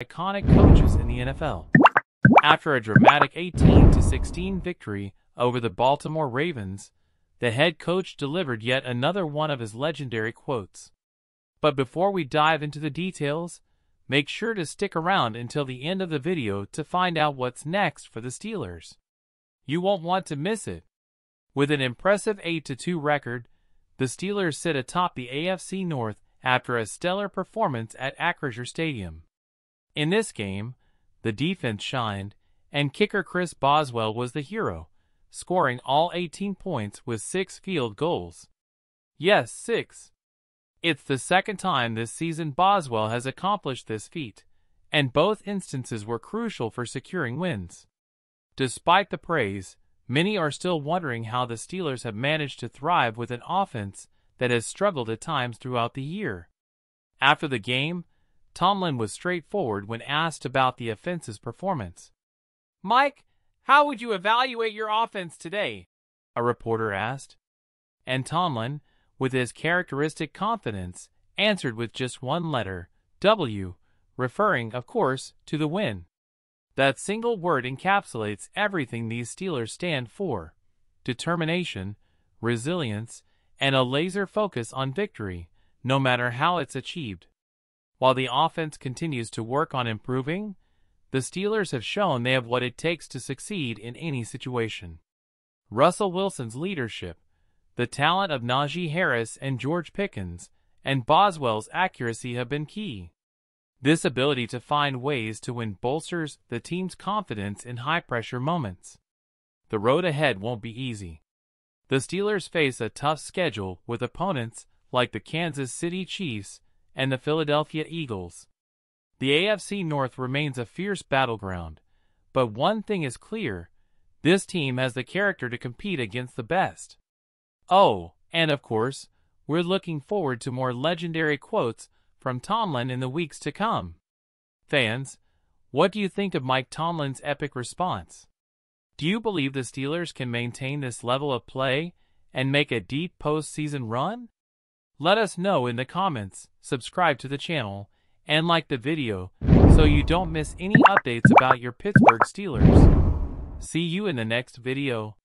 iconic coaches in the NFL. After a dramatic 18-16 victory over the Baltimore Ravens, the head coach delivered yet another one of his legendary quotes. But before we dive into the details, make sure to stick around until the end of the video to find out what's next for the Steelers. You won't want to miss it. With an impressive 8-2 record, the Steelers sit atop the AFC North after a stellar performance at Acrisure Stadium. In this game, the defense shined, and kicker Chris Boswell was the hero, scoring all 18 points with six field goals. Yes, six. It's the second time this season Boswell has accomplished this feat, and both instances were crucial for securing wins. Despite the praise, many are still wondering how the Steelers have managed to thrive with an offense that has struggled at times throughout the year. After the game, Tomlin was straightforward when asked about the offense's performance. Mike, how would you evaluate your offense today? A reporter asked. And Tomlin, with his characteristic confidence, answered with just one letter, W, referring, of course, to the win. That single word encapsulates everything these Steelers stand for determination, resilience, and a laser focus on victory, no matter how it's achieved. While the offense continues to work on improving, the Steelers have shown they have what it takes to succeed in any situation. Russell Wilson's leadership, the talent of Najee Harris and George Pickens, and Boswell's accuracy have been key. This ability to find ways to win bolsters the team's confidence in high pressure moments. The road ahead won't be easy. The Steelers face a tough schedule with opponents like the Kansas City Chiefs and the Philadelphia Eagles. The AFC North remains a fierce battleground, but one thing is clear this team has the character to compete against the best. Oh, and of course, we're looking forward to more legendary quotes from Tomlin in the weeks to come. Fans, what do you think of Mike Tomlin's epic response? Do you believe the Steelers can maintain this level of play and make a deep postseason run? Let us know in the comments, subscribe to the channel, and like the video so you don't miss any updates about your Pittsburgh Steelers. See you in the next video.